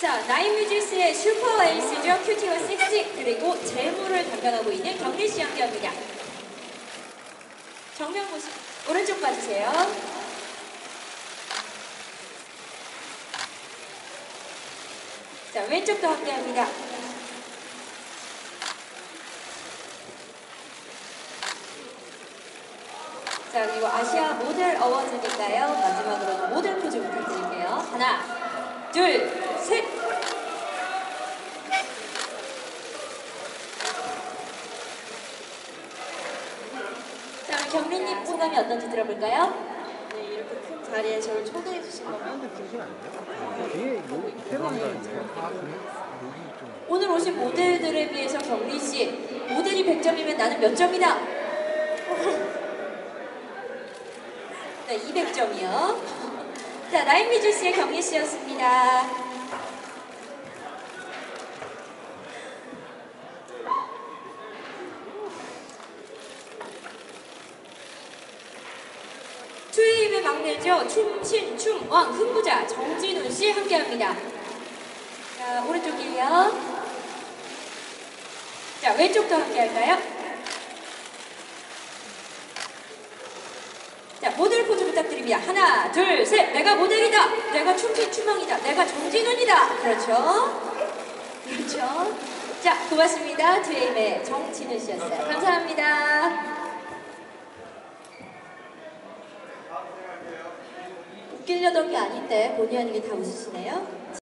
자, 나인뮤지스의 슈퍼 에이스죠. cutie와 섹시 그리고 재무를 담당하고 있는 경리 씨 함께합니다. 정면 모습 오른쪽 봐주세요. 자, 왼쪽도 함께합니다. 자, 그리고 아시아 모델 어워즈니까요. 마지막으로 모델 포즈 부탁드릴게요. 하나, 둘, 셋. 자, 우리 경리님 소감이 어떤지 들어볼까요? 네, 이렇게 큰 자리에 저를 초대해 주신 거면 이게 여기 대박인데. 오늘 오신 모델들에 비해서 경리 씨 모델이 100점이면 나는 몇 점이다? 네, 200점이요. 자, 나인미주스의 경리 씨였습니다. 투웨이의 막내죠. 춤신 춤왕 흥부자 정진훈 씨 함께합니다. 자, 오른쪽 길이요. 자, 왼쪽도 함께 할까요? 자, 모델 포즈 부탁드립니다. 하나, 둘, 셋. 내가 모델이다. 내가 춤신 춤왕이다. 내가 정진훈이다. 그렇죠? 그렇죠? 자, 고맙습니다. 투에임의 정진훈 씨였어요. 감사합니다. 웃기려던 게 아닌데 본의 아니게 다 웃으시네요.